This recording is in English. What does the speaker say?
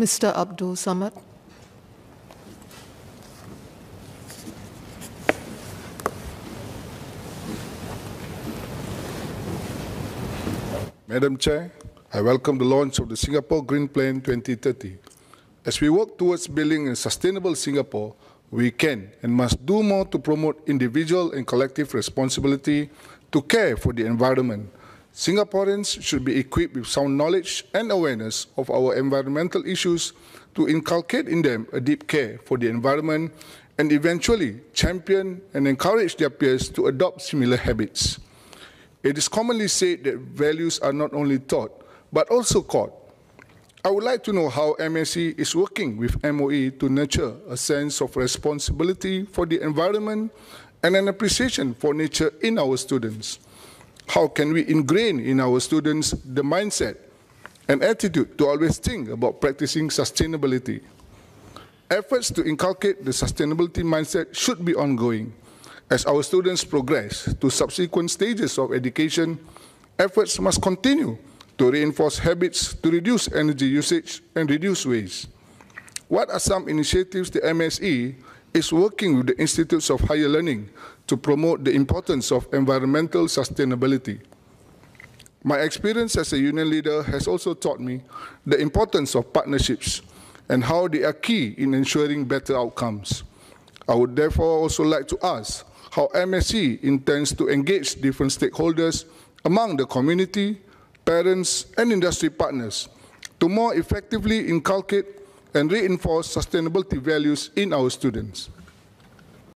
Mr. Abdul Samad. Madam Chair, I welcome the launch of the Singapore Green Plan 2030. As we work towards building a sustainable Singapore, we can and must do more to promote individual and collective responsibility to care for the environment. Singaporeans should be equipped with sound knowledge and awareness of our environmental issues to inculcate in them a deep care for the environment and eventually champion and encourage their peers to adopt similar habits. It is commonly said that values are not only taught, but also caught. I would like to know how MSE is working with MOE to nurture a sense of responsibility for the environment and an appreciation for nature in our students. How can we ingrain in our students the mindset and attitude to always think about practicing sustainability? Efforts to inculcate the sustainability mindset should be ongoing. As our students progress to subsequent stages of education, efforts must continue to reinforce habits to reduce energy usage and reduce waste. What are some initiatives the MSE is working with the Institutes of Higher Learning to promote the importance of environmental sustainability? My experience as a union leader has also taught me the importance of partnerships and how they are key in ensuring better outcomes. I would therefore also like to ask how MSE intends to engage different stakeholders among the community, parents, and industry partners to more effectively inculcate and reinforce sustainability values in our students.